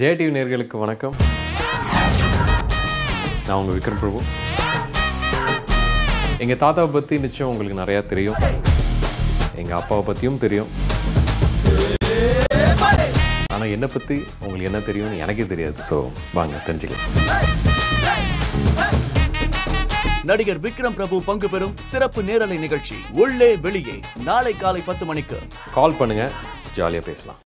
JTV நேர்களுக்கு வணக்கம். நான் உங்கள் விக்ரம் பிரபு. எங்கள் தாத்தாவை பற்றி நிச்சயம் உங்களுக்கு நிறையா தெரியும். எங்கள் அப்பாவை பற்றியும் தெரியும். ஆனால் என்னை பற்றி உங்களுக்கு என்ன தெரியும்னு எனக்கே தெரியாது. ஸோ வாங்க தெரிஞ்சுக்கலாம். நடிகர் விக்ரம் பிரபு பங்கு பெறும் சிறப்பு நேரலை நிகழ்ச்சி உள்ளே வெளியே நாளை காலை பத்து மணிக்கு. கால் பண்ணுங்க ஜாலியாக பேசலாம்.